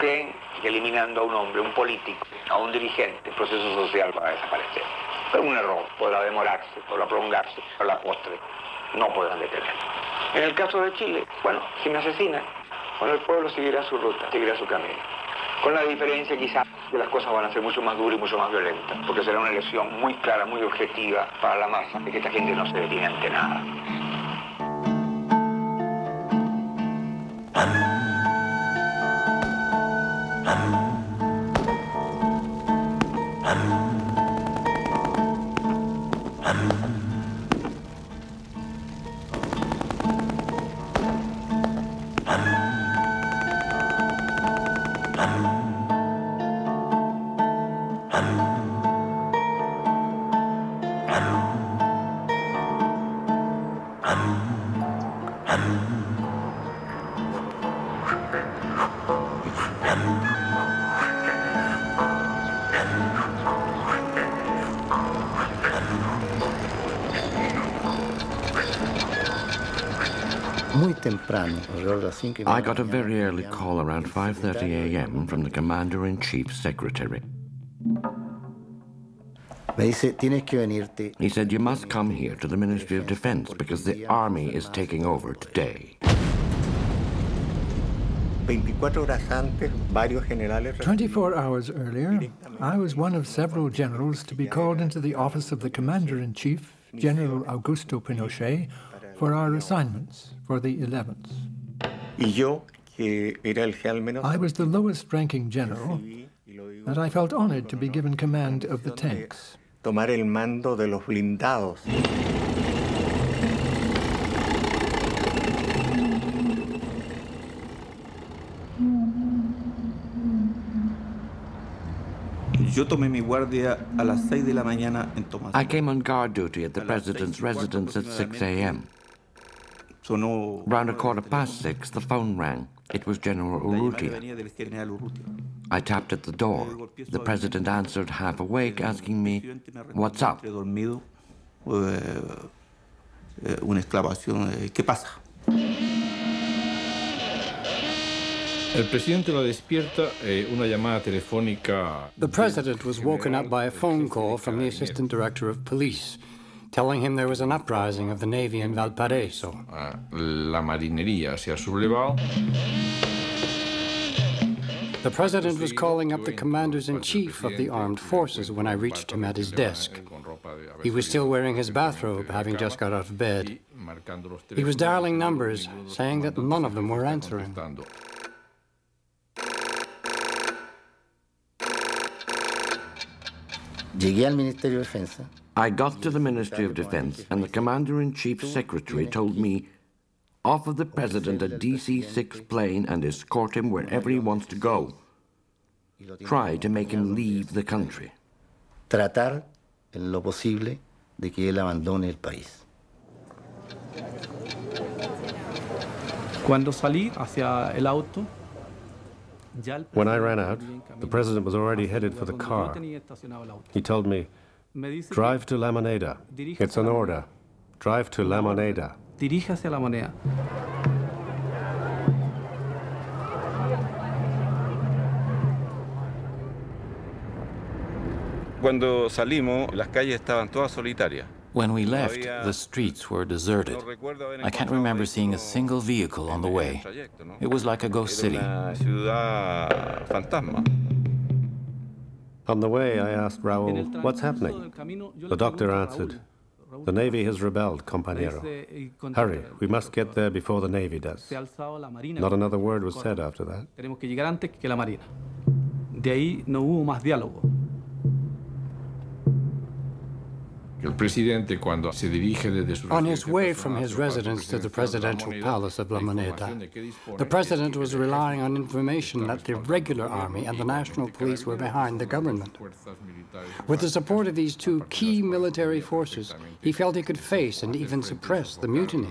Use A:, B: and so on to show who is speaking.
A: creen que eliminando a un hombre, un político, a un dirigente, el proceso social va a desaparecer. Pero un error, podrá demorarse, podrá prolongarse, pero la postre no podrán detenerlo. En el caso de Chile, bueno, si me asesinan, bueno, el pueblo seguirá su ruta, seguirá su camino. Con la diferencia quizás que las cosas van a ser mucho más duras y mucho más violentas, porque será una elección muy clara, muy objetiva para la masa, de que esta gente no se detiene ante nada.
B: Muy
C: I got a very early call around 5:30 a.m. from the commander-in-chief's secretary.
B: Me dice, tienes que venirte.
C: He said, "You must come here to the Ministry of Defense because the army is taking over today."
D: 24 horas antes, varios generales
E: 24 hours earlier, I was one of several generals to be called into the office of the Commander in Chief, General Augusto Pinochet, for our assignments for the 11th.
D: y yo, que era el general menor,
E: I was the lowest ranking general,
D: recibí, y lo digo,
E: and I felt honored to be given command of the tanks.
D: tomar el mando de los blindados.
F: Yo tomé mi guardia a las 6 de la mañana en Tomás.
C: I came on guard duty at the president's residence at 6 a.m.
F: Sonó
C: Round a quarter past six, the phone rang. It was General
F: la llamada
C: Urrutia.
F: venía del general Urrutia.
C: I tapped at the door. The president answered half awake, asking me,
F: Presidente me respondió
C: What's up?
F: entre dormido, eh, una exclamación, ¿qué pasa?
G: El presidente lo despierta una llamada telefónica.
H: The president was woken up by a phone call from the assistant director of police, telling him there was an uprising of the Navy in Valparaiso.
G: Ah, La marinería se ha sublevado.
H: The president was calling up the commanders in chief of the armed forces when I reached him at his desk. He was still wearing his bathrobe, having just got out of bed. He was dialing numbers, saying that none of them were answering.
B: Llegué al Ministerio de Defensa.
C: I got to the Ministry of Defense, and the Commander in Chief's secretary told me, Offer the President a DC 6 plane and escort him wherever he wants to go. Try to make him leave the country.
B: Tratar en lo posible de que él abandone el país.
I: Cuando salí hacia el auto,
J: When I ran out, the president was already headed for the car.
I: tenía estacionado el auto.
J: He told me,
I: Me dice que
J: Drive to La Moneda. It's an order. Drive to La Moneda.
I: dirige hacia la moneda.
K: Cuando salimos, las calles estaban todas solitarias.
L: When we left, the streets were deserted. I can't remember seeing a single vehicle on the way. It was like a ghost city.
J: On the way, I asked Raul, What's happening? The doctor answered, The Navy has rebelled, compañero. Hurry, we must get there before the Navy does.
I: Se ha alzado la marina.
J: Not another word was said after that.
H: On his way from his residence to the
G: presidencia de la
H: presidential palace of La Moneda,
G: información de que dispone
H: the president was relying on information that the regular army and the national police were behind the government. With the support of these two key military forces, he felt he could face and even suppress the mutiny.